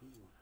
two.